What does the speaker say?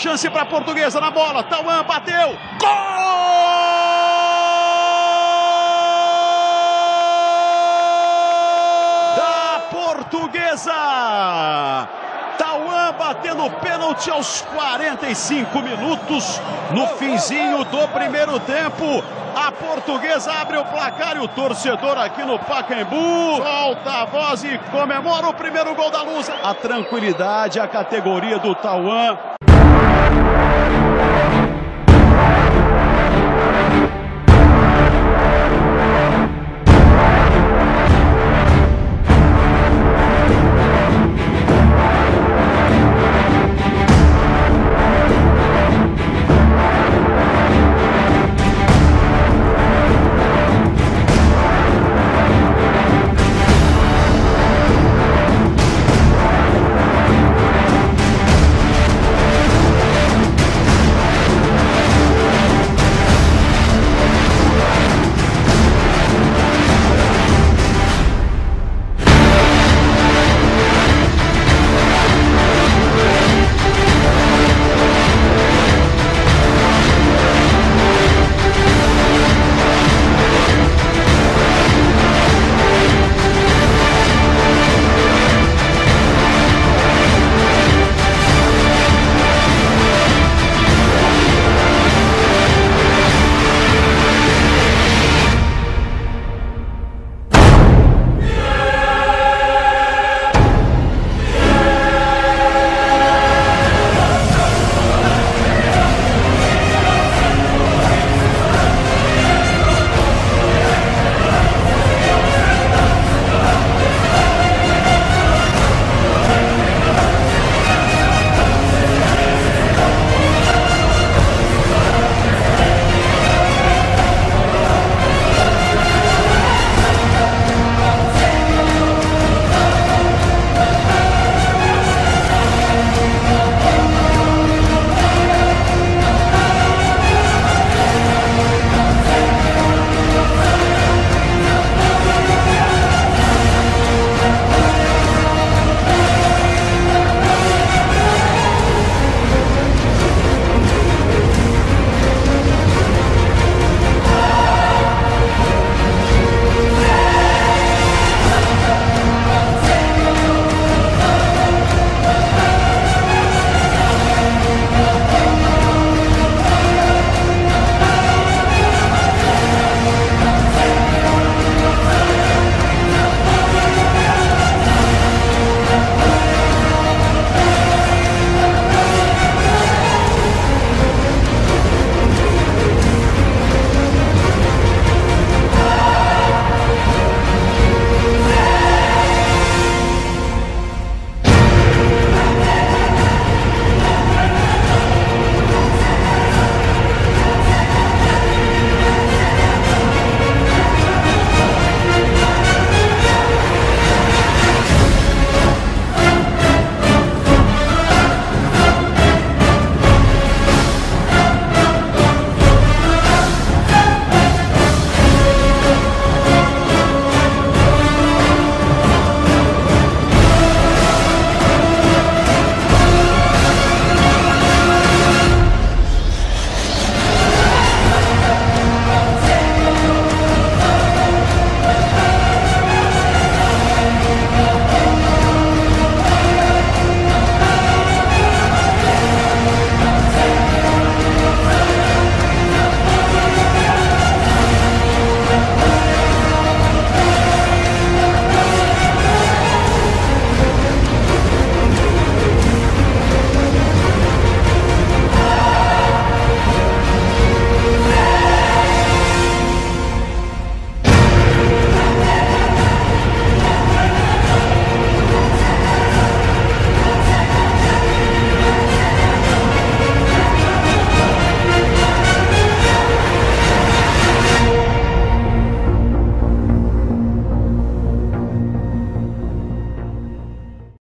chance para a portuguesa na bola. Tauan bateu. Gol! Da portuguesa! Tauan batendo pênalti aos 45 minutos, no finzinho do primeiro tempo. A portuguesa abre o placar e o torcedor aqui no Pacaembu solta a voz e comemora o primeiro gol da Lusa. A tranquilidade, a categoria do Tauan.